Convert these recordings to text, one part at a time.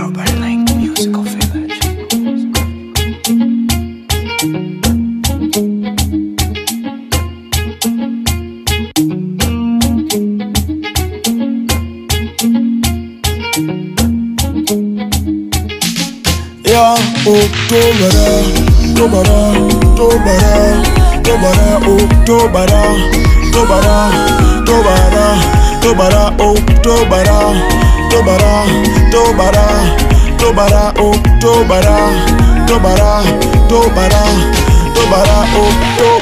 Albert Link Musical Village. Yeah, October, October, October, October, October, October, October, October, October, October, tó bara oh bara o tó bara oh bara tó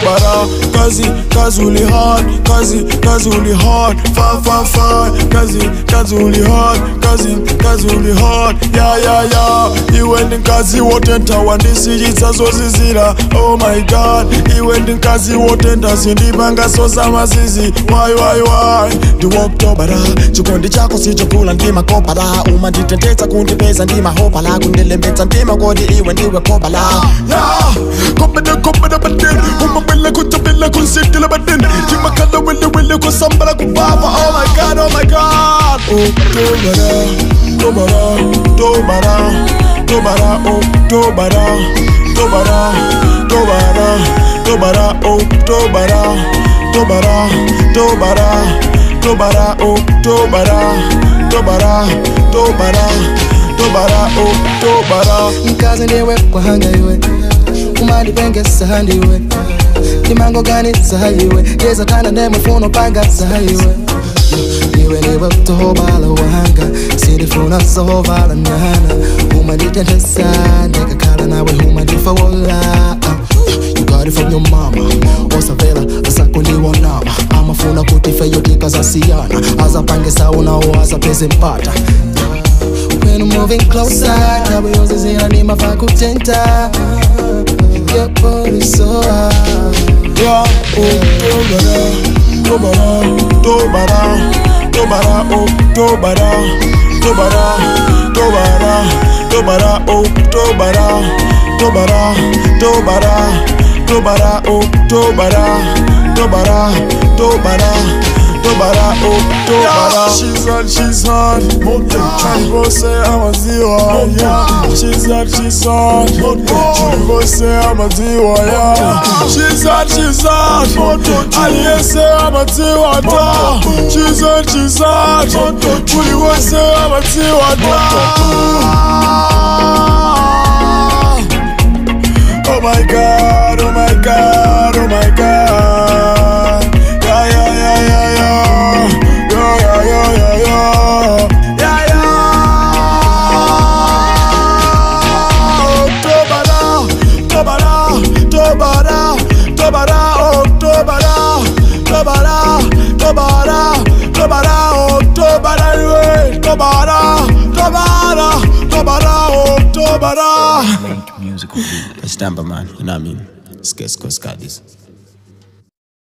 kazi kazuli hard kazi kazuli hard. Fa fa fa kazi kazuli hard kazi kazuli hard. Ya ya ya iwe ni kazi wote ntawandisi jitsazo zizira oh my god. wendikazi wote ndazindibanga sosa mazizi. Waiwaiwai ndiwoktobara chikondi chako sichopula ndimakopala uma nditetesa kundipeza ndimahopala kundilembetsa ndimakodi iwe ndiwe kopala kopedakopedabadeni umabele kutabele kunsitilabaden ndimakala wiliwili kusambala kubava oh my god oh my god. Oktobara tobara tobara tobara oktobara tobara tobara Tobara, Oktobara, Tobara, Tobara, Tobara, Tobara, Tobara, Tobara, Oktobara. mkazi ndiwe kwanga iwe umandipengesa ndiwe ndimango gani zayiwe ndizatana nemufuno panga zayiwe iwe ndiwe utobala wanga sindifuna zovala nyana umanditendesa ndikakhala nawe umandifawola You got it from your mama osavela asakundiwonama amafuna kuti feyo tikazasiyana azapange unawo azapeze mpata. When I'm moving closer, yours is in anima fakutenta. Your body so high. Ya oh, Tobara, Tobara, Tobara, oh, Tobara, Tobara, Tobara, Tobara, Oktobara, Tobara, Tobara, Tobara, Oktobara, Tobara, Tobara, Tobara, Oktobara. She's hot, she's hot. Chimbo say I'm a ziwa, yeah. She's hot, she's hot. Chimbo say I'm a yeah. She's hot, she's hot. Aliye say I'm a ziwa, da. She's hot, she's hot. Chimbo say I'm a da. Tobara, Tobara, Tobara, oh, Tobara. Make musical food. It's man. You know what I mean? Skis, skis.